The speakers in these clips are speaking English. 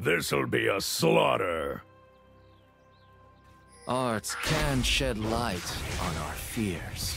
This'll be a slaughter. Arts can shed light on our fears.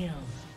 Kill.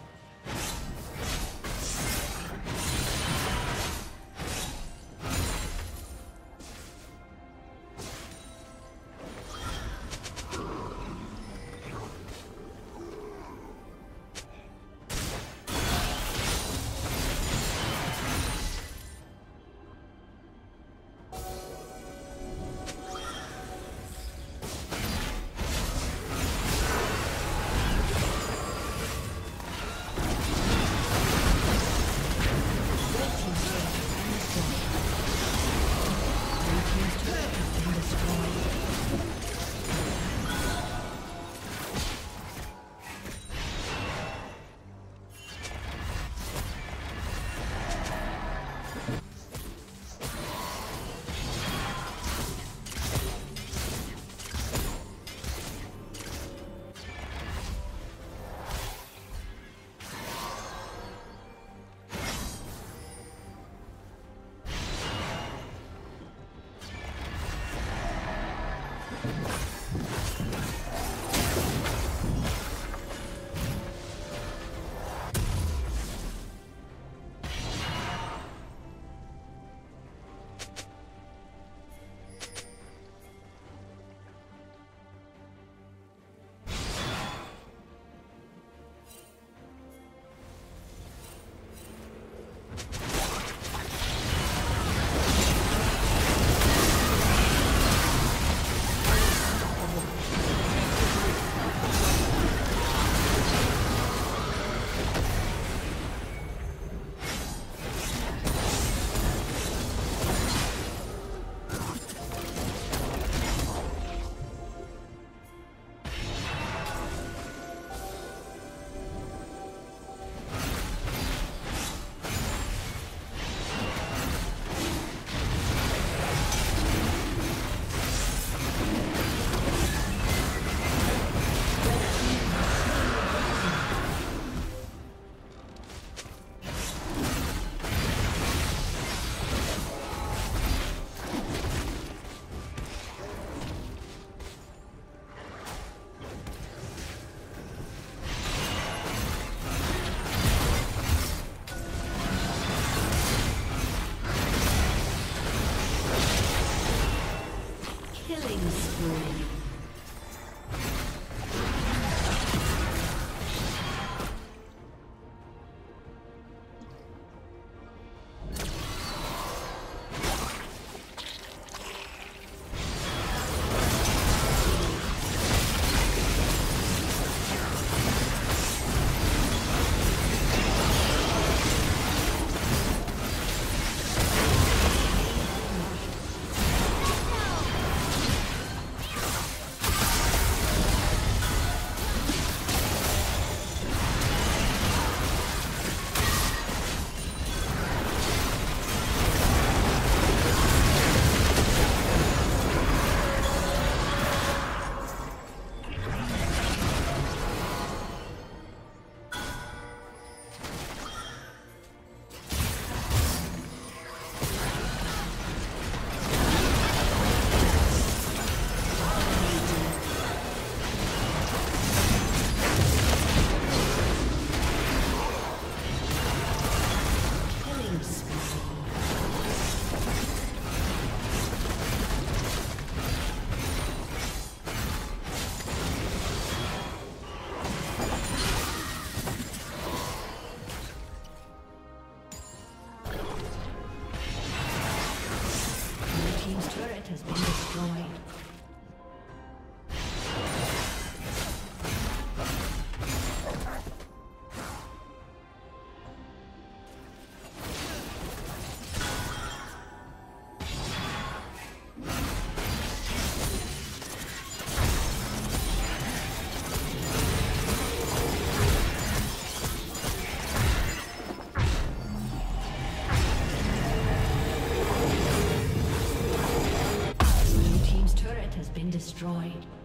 Destroyed.